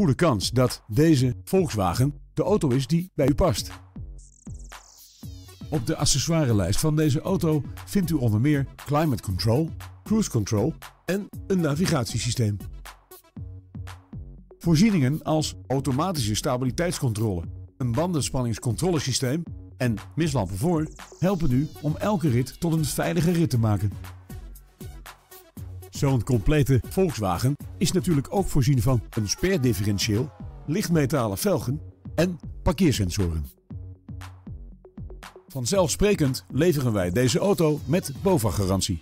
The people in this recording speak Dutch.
goede kans dat deze Volkswagen de auto is die bij u past. Op de accessoirelijst van deze auto vindt u onder meer climate control, cruise control en een navigatiesysteem. Voorzieningen als automatische stabiliteitscontrole, een bandenspanningscontrolesysteem en mislampen voor helpen u om elke rit tot een veilige rit te maken. Zo'n complete Volkswagen is natuurlijk ook voorzien van een sperdifferentieel, lichtmetalen velgen en parkeersensoren. Vanzelfsprekend leveren wij deze auto met BOVAG-garantie.